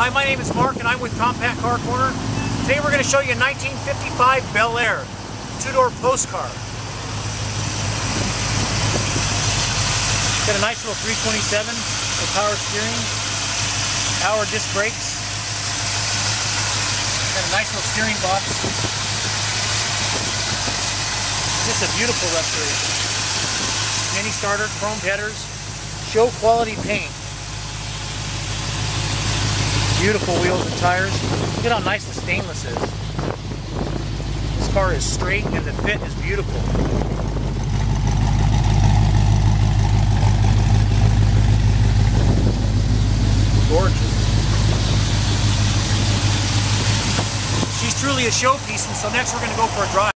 Hi, my name is Mark and I'm with Kompact Kar Korner. Today we're going to show you a 1955 Bel Air two-door postcar. Got a nice little 327 with power steering, power disc brakes. Got a nice little steering box. Just a beautiful restoration. Mini starter, chrome headers, show quality paint. Beautiful wheels and tires. Look at how nice the stainless is. This car is straight and the fit is beautiful. Gorgeous. She's truly a showpiece and so next we're going to go for a drive.